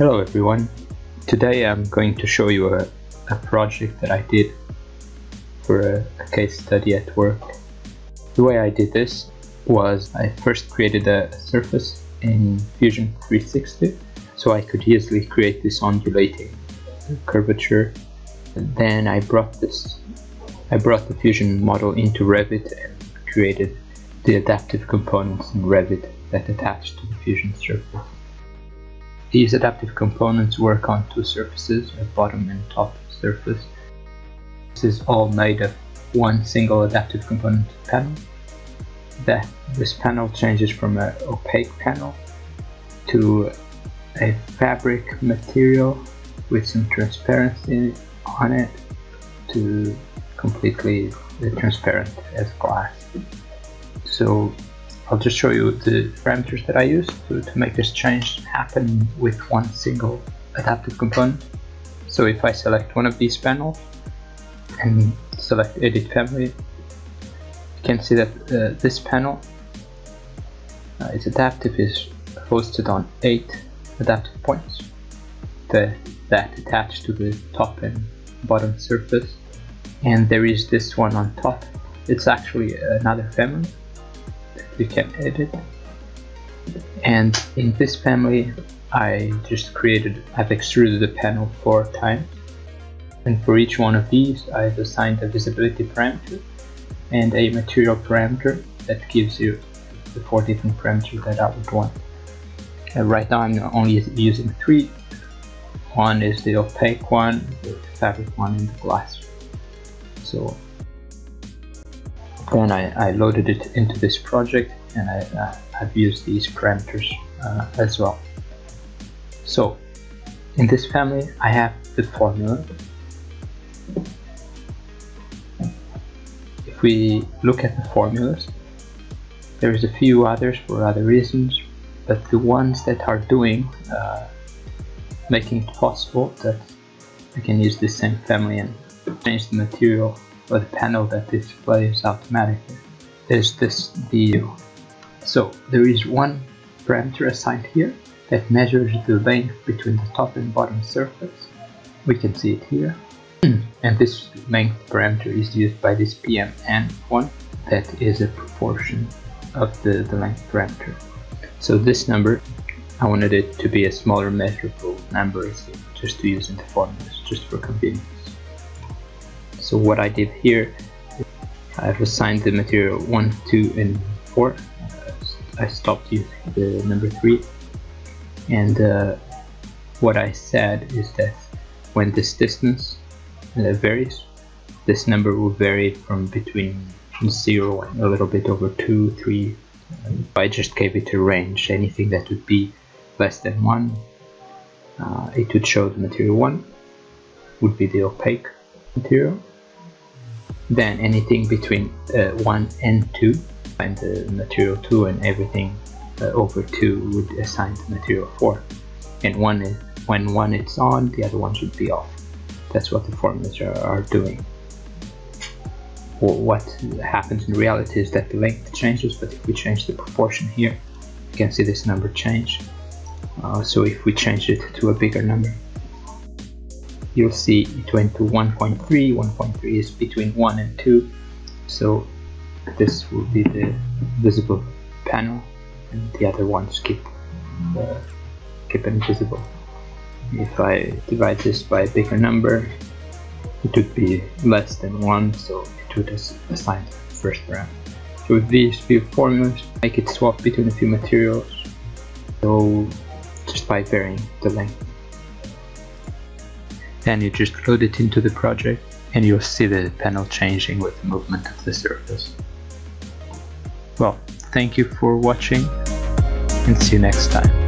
Hello everyone. Today I'm going to show you a, a project that I did for a, a, case study at work. The way I did this was I first created a surface in Fusion 360 so I could easily create this undulating curvature. Then I brought this I brought the Fusion model into Revit and created the adaptive components in Revit that attach to the Fusion surface. These adaptive components work on two surfaces, a bottom and top surface. This is all made of one single adaptive component panel. That this panel changes from an opaque panel to a fabric material with some transparency on it to completely transparent as glass. So I'll just show you the parameters that I use to, to make this change happen with one single adaptive component. So if I select one of these panels and select edit family, you can see that uh, this panel uh, its adaptive is hosted on eight adaptive points. That, that attach to the top and bottom surface. And there is this one on top. It's actually another family we can edit. And in this family I just created I've extruded the panel four times. And for each one of these I've assigned a visibility parameter and a material parameter that gives you the four different parameters that I would want. And right now I'm only using three. One is the opaque one the fabric one and the glass. So then I, I loaded it into this project and I, uh, I've used these parameters uh, as well. So in this family I have the formula. If we look at the formulas, there's a few others for other reasons, but the ones that are doing, uh, making it possible that I can use the same family and change the material the panel that displays automatically is this view. So there is one parameter assigned here that measures the length between the top and bottom surface. We can see it here. and this length parameter is used by this PMN one that is a proportion of the, the length parameter. So this number, I wanted it to be a smaller measurable number just to use in the formulas, just for convenience. So what I did here, I've assigned the material 1, 2, and 4. Uh, I stopped using the number 3. And uh, what I said is that when this distance uh, varies, this number will vary from between 0 and a little bit over 2, 3. I just gave it a range, anything that would be less than 1, uh, it would show the material 1, would be the opaque material, then anything between uh, 1 and 2 and the material 2 and everything uh, over 2 would assign the material 4 and one is when one is on the other one should be off. That's what the formulas are, are doing. Well, what happens in reality is that the length changes but if we change the proportion here you can see this number change. Uh, so if we change it to a bigger number you'll see it went to 1.3 1.3 is between 1 and 2 so this will be the visible panel and the other ones keep uh, keep invisible if I divide this by a bigger number it would be less than 1 so it would assign the first parameter. So with these few formulas make it swap between a few materials. So just by varying the length then you just load it into the project and you'll see the panel changing with the movement of the surface. Well, thank you for watching and see you next time.